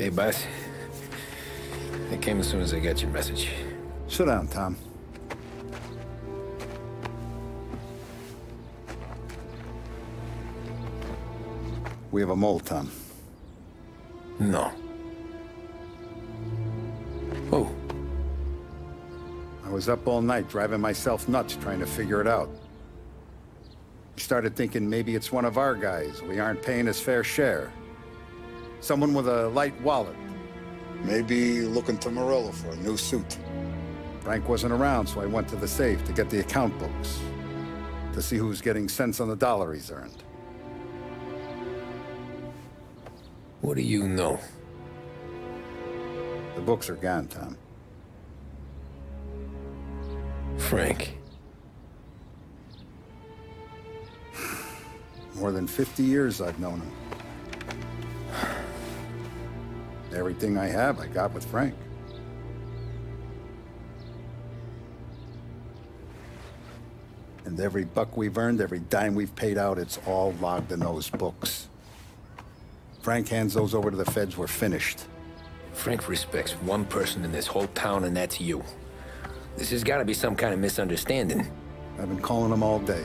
Hey, boss. I came as soon as I got your message. Sit down, Tom. We have a mole, Tom. No. Oh, I was up all night driving myself nuts trying to figure it out. I started thinking maybe it's one of our guys. We aren't paying his fair share. Someone with a light wallet. Maybe looking to Morello for a new suit. Frank wasn't around, so I went to the safe to get the account books. To see who's getting cents on the dollar he's earned. what do you know? The books are gone, Tom. Frank. More than 50 years I've known him. Everything I have, I got with Frank. And every buck we've earned, every dime we've paid out, it's all logged in those books. Frank hands those over to the feds, we're finished. Frank respects one person in this whole town, and that's you. This has got to be some kind of misunderstanding. I've been calling him all day.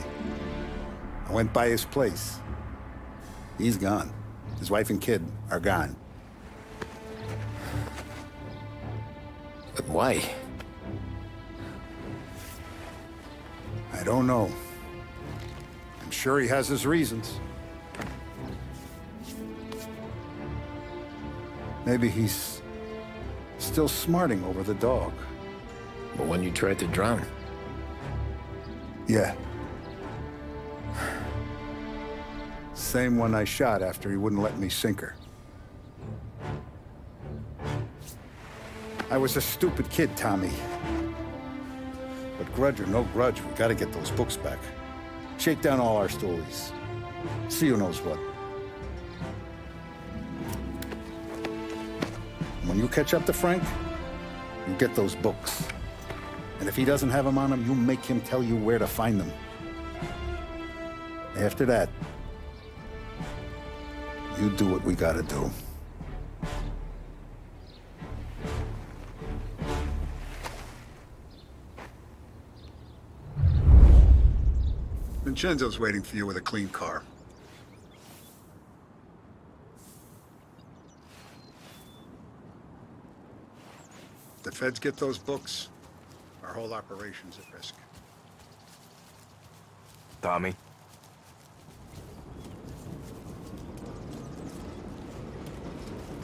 I went by his place. He's gone. His wife and kid are gone. But why? I don't know. I'm sure he has his reasons. Maybe he's still smarting over the dog. The one you tried to drown. Yeah. Same one I shot after he wouldn't let me sink her. I was a stupid kid, Tommy. But grudge or no grudge, we gotta get those books back. Shake down all our stories. See who knows what. When you catch up to Frank, you get those books. And if he doesn't have them on him, you make him tell you where to find them. After that, you do what we gotta do. Vincenzo's waiting for you with a clean car. The feds get those books, our whole operation's at risk. Tommy?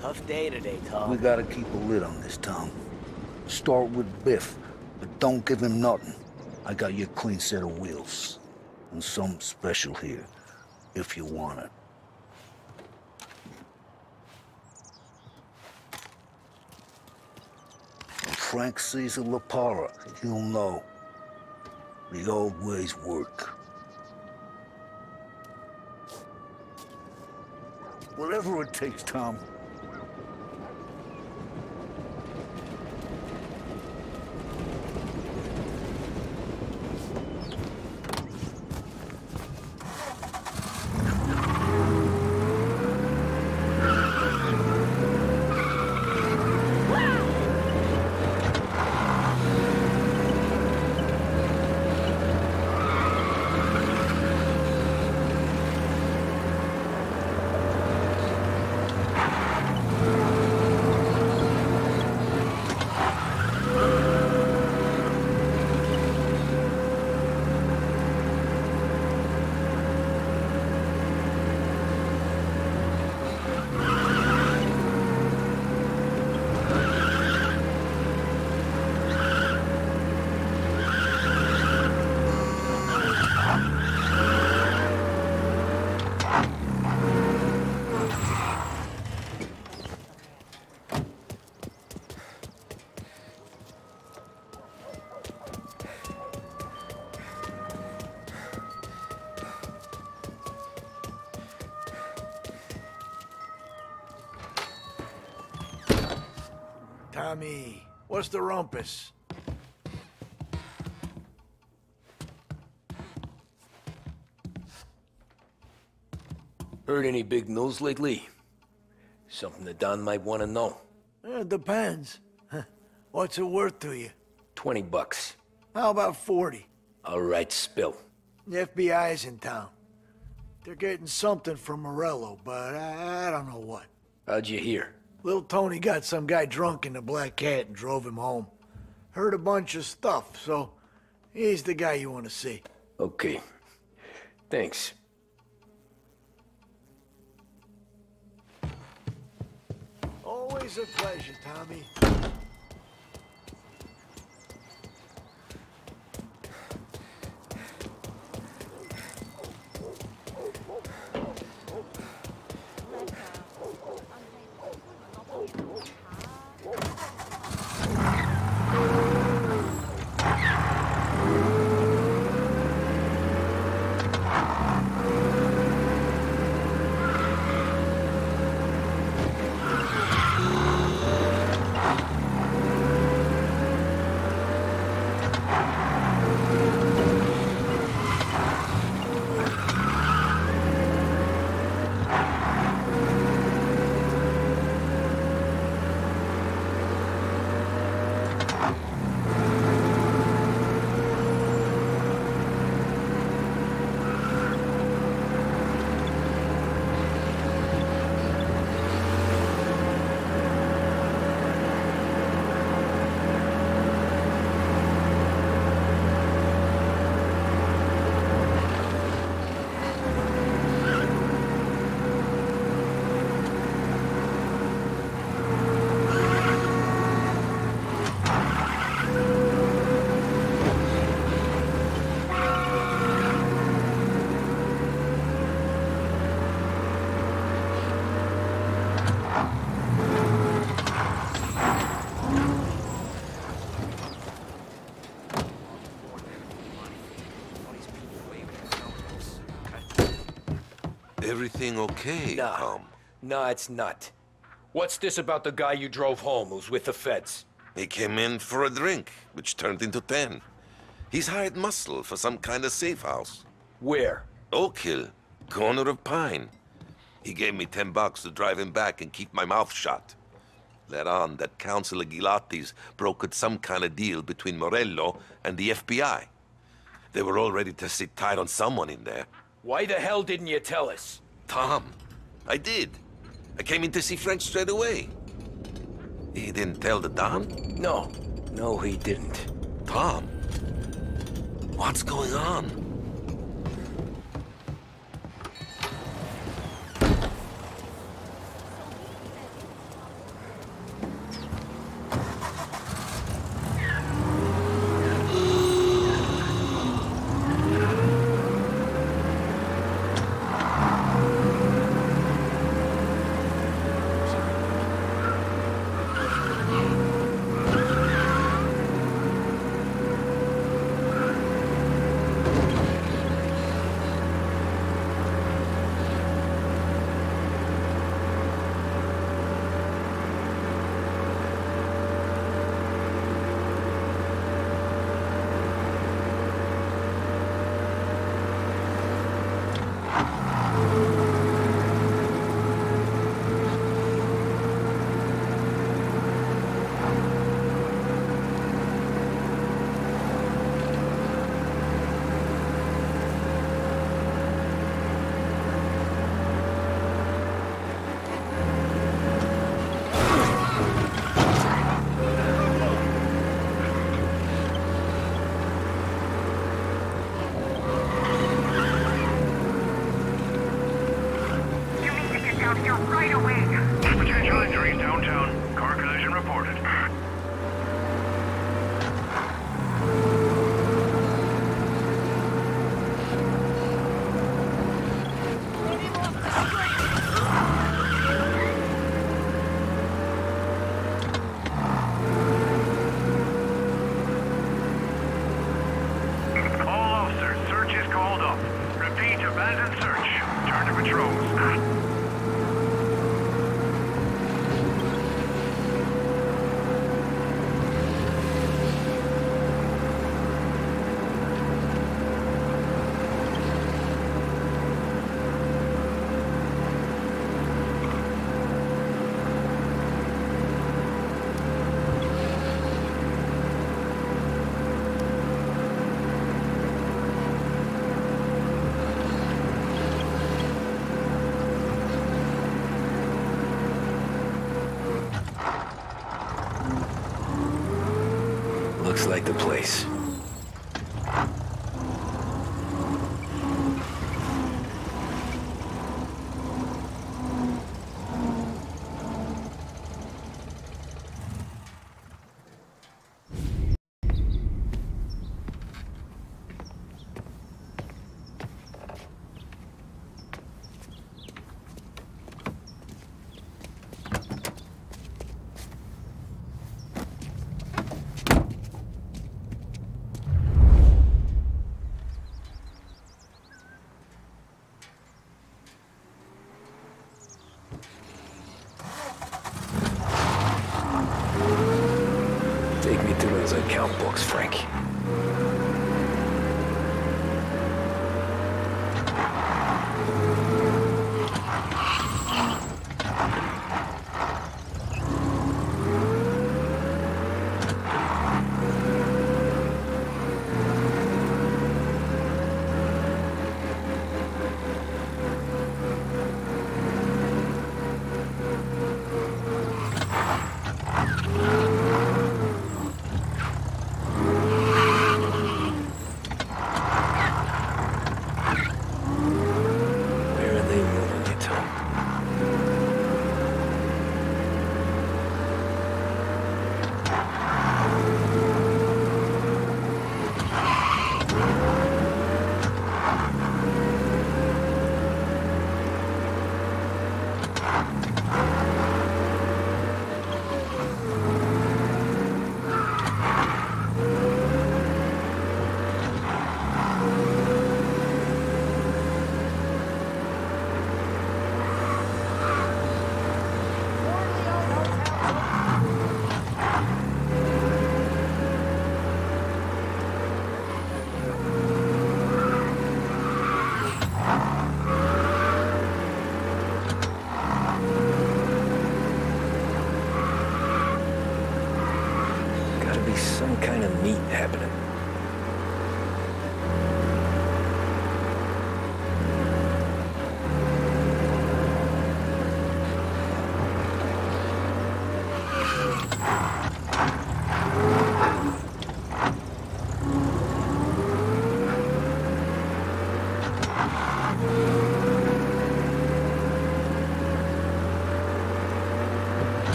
Tough day today, Tom. We gotta keep a lid on this Tom. Start with Biff, but don't give him nothing. I got you a clean set of wheels. And some special here, if you want it. When Frank sees a Lupara, he'll know. The old ways work. Whatever it takes, Tom. Tommy, what's the rumpus? Heard any big news lately? Something that Don might want to know. Eh, depends. What's it worth to you? 20 bucks. How about 40? All right, spill. The FBI's in town. They're getting something from Morello, but I, I don't know what. How'd you hear? Little Tony got some guy drunk in the Black Cat and drove him home. Heard a bunch of stuff, so he's the guy you want to see. Okay. Thanks. Always a pleasure, Tommy. Everything okay, Nah. Tom? Nah, it's not. What's this about the guy you drove home who's with the feds? He came in for a drink, which turned into ten. He's hired muscle for some kind of safe house. Where? Oak Hill, corner of Pine. He gave me ten bucks to drive him back and keep my mouth shut. Let on that Councilor Gilatti's brokered some kind of deal between Morello and the FBI. They were all ready to sit tight on someone in there. Why the hell didn't you tell us? Tom, I did. I came in to see Frank straight away. He didn't tell the Don? No. No, he didn't. Tom, what's going on?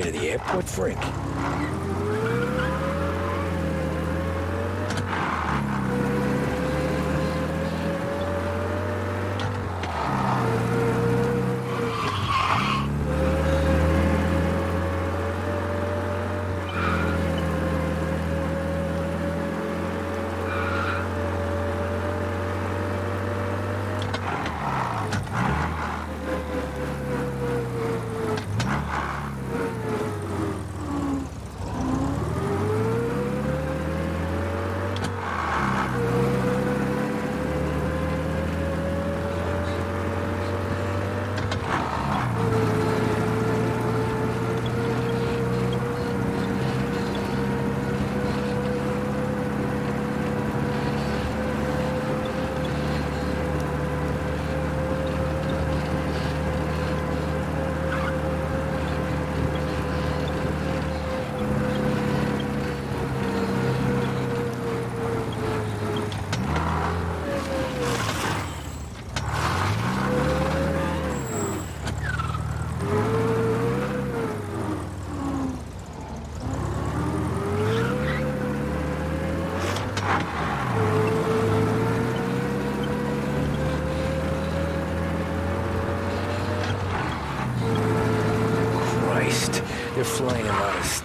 To the airport, Frank.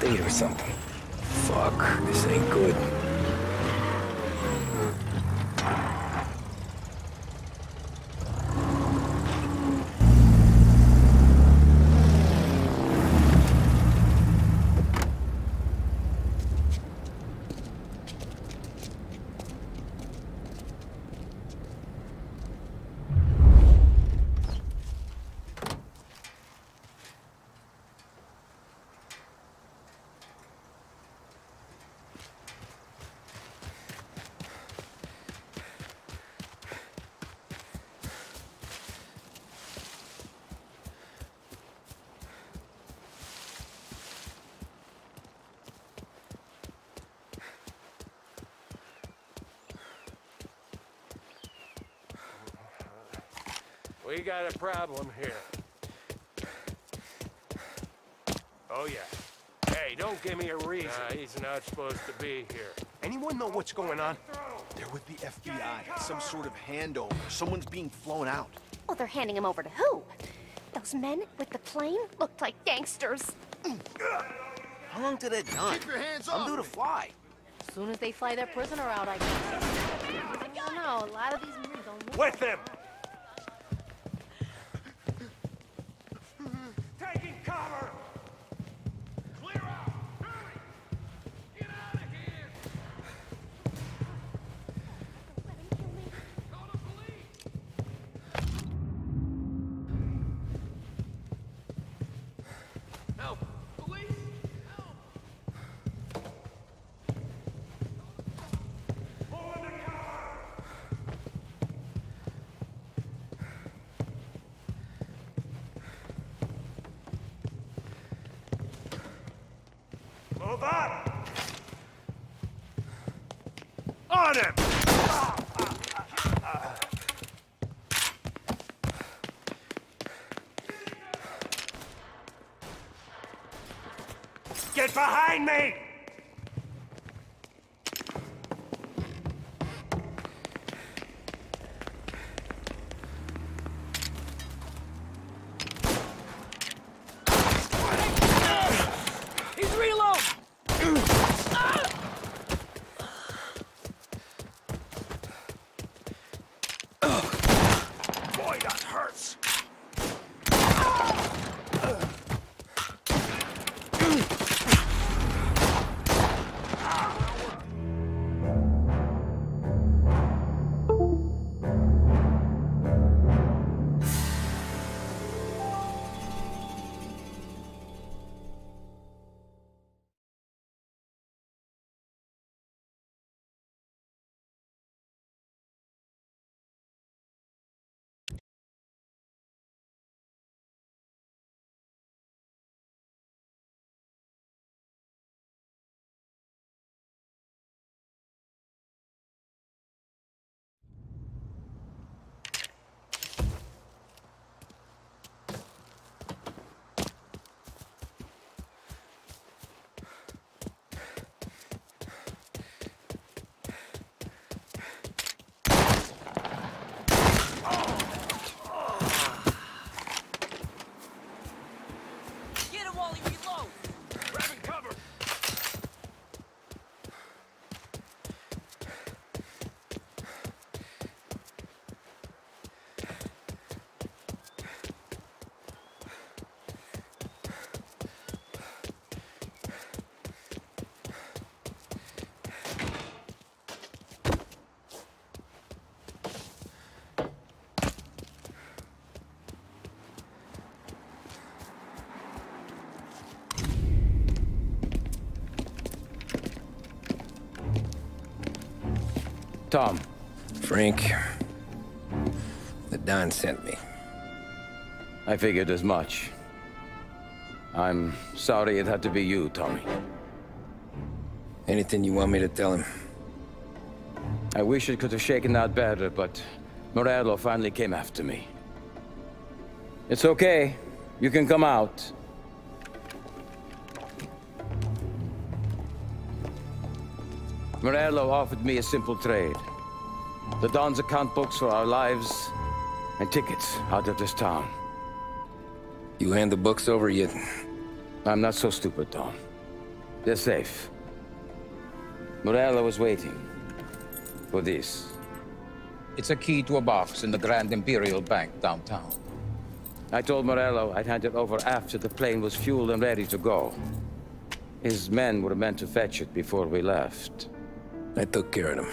State or something. Fuck, this ain't good. We got a problem here. Oh, yeah. Hey, don't give me a reason. Nah, he's not supposed to be here. Anyone know what's going on? They're with the FBI. Some sort of handover. Someone's being flown out. Oh, they're handing him over to who? Those men with the plane looked like gangsters. How long till they're done? Keep your hands I'm due to fly. As soon as they fly their prisoner out, I guess. Oh I don't know. A lot of these movies don't With him! Taking cover! Clear out! Hurry! Get out of here! Call the police! Help! Police! Help! Pull into cover! up! On him! Get behind me! Tom. Frank, the Don sent me. I figured as much. I'm sorry it had to be you, Tommy. Anything you want me to tell him? I wish it could have shaken out better, but Morello finally came after me. It's okay. You can come out. Morello offered me a simple trade. The Don's account books for our lives and tickets out of this town. You hand the books over yet? I'm not so stupid, Don. They're safe. Morello was waiting for this. It's a key to a box in the Grand Imperial Bank downtown. I told Morello I'd hand it over after the plane was fueled and ready to go. His men were meant to fetch it before we left. I took care of them.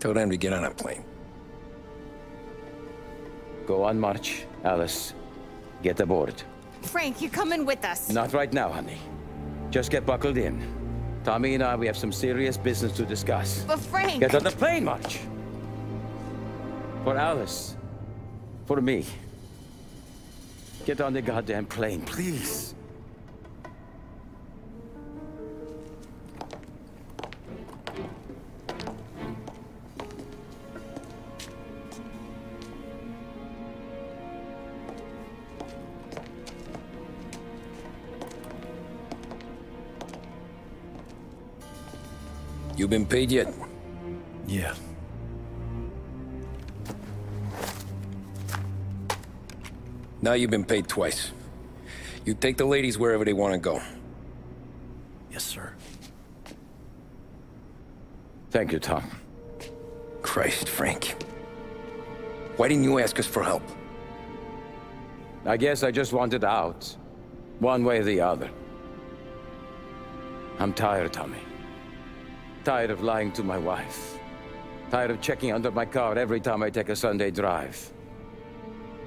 Told them to get on a plane. Go on, March. Alice, get aboard. Frank, you're coming with us. Not right now, honey. Just get buckled in. Tommy and I, we have some serious business to discuss. But Frank... Get on the plane, March! For Alice. For me. Get on the goddamn plane, please. Been paid yet? Yeah. Now you've been paid twice. You take the ladies wherever they want to go. Yes, sir. Thank you, Tom. Christ, Frank. Why didn't you ask us for help? I guess I just wanted out. One way or the other. I'm tired, Tommy. Tired of lying to my wife. Tired of checking under my car every time I take a Sunday drive.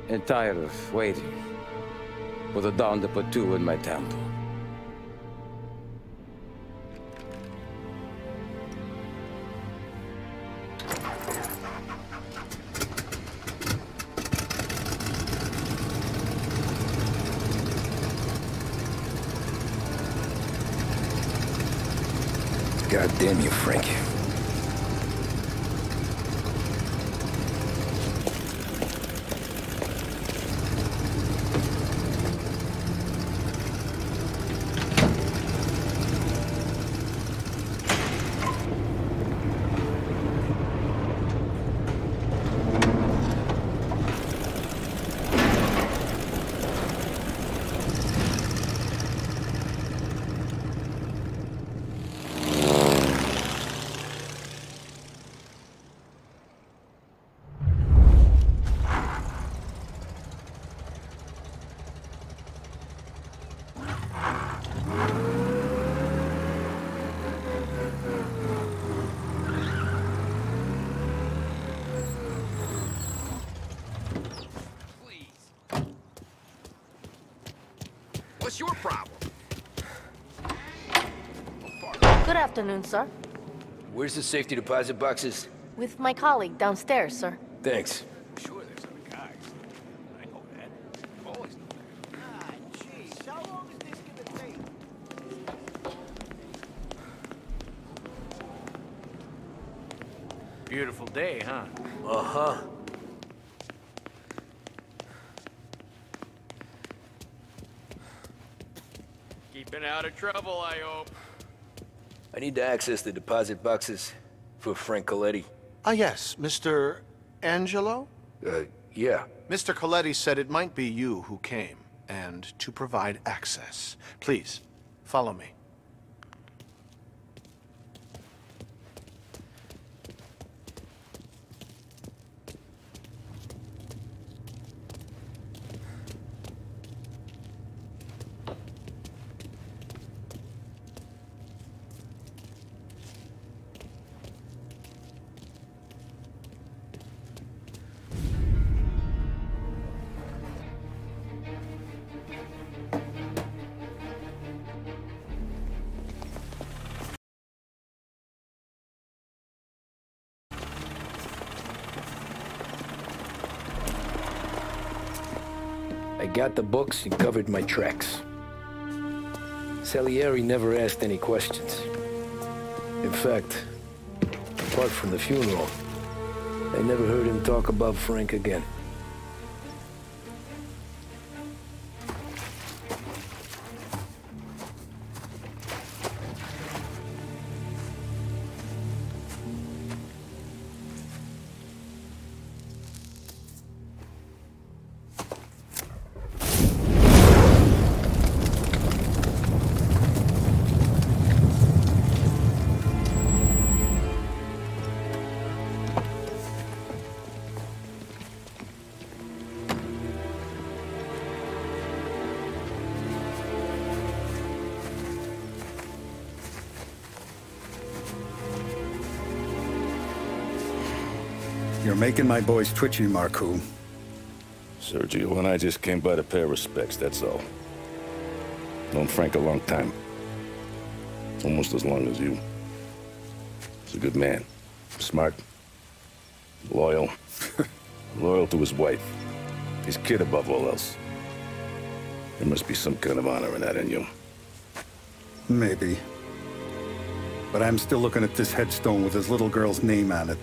And tired of waiting for the Don to put two in my temple. What's your problem? Good afternoon, sir. Where's the safety deposit boxes? With my colleague downstairs, sir. Thanks. Sure, there's other guys. I know that. I've always known that. Jeez, how long is this gonna take? Beautiful day, huh? Uh-huh. Keeping out of trouble, I hope. I need to access the deposit boxes for Frank Colletti. Ah, yes, Mr. Angelo? Uh, yeah. Mr. Colletti said it might be you who came, and to provide access. Please, follow me. Got the books and covered my tracks. Salieri never asked any questions. In fact, apart from the funeral, I never heard him talk about Frank again. Making my boys twitchy, Marku. Sergio and I just came by to pay respects, that's all. Known Frank a long time. Almost as long as you. He's a good man. Smart. Loyal. Loyal to his wife. His kid above all else. There must be some kind of honor in that in you. Maybe. But I'm still looking at this headstone with his little girl's name on it.